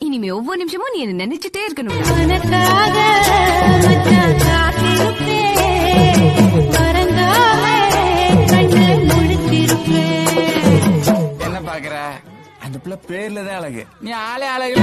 இனிமே ஒவ்வொரு நிமிஷமும் நீ என்ன நினைச்சிட்டே இருக்கணும். என்ன பாக்குற? அந்த பிள்ளை பேர்ல தான் அழகு. நீ ஆளே அழகு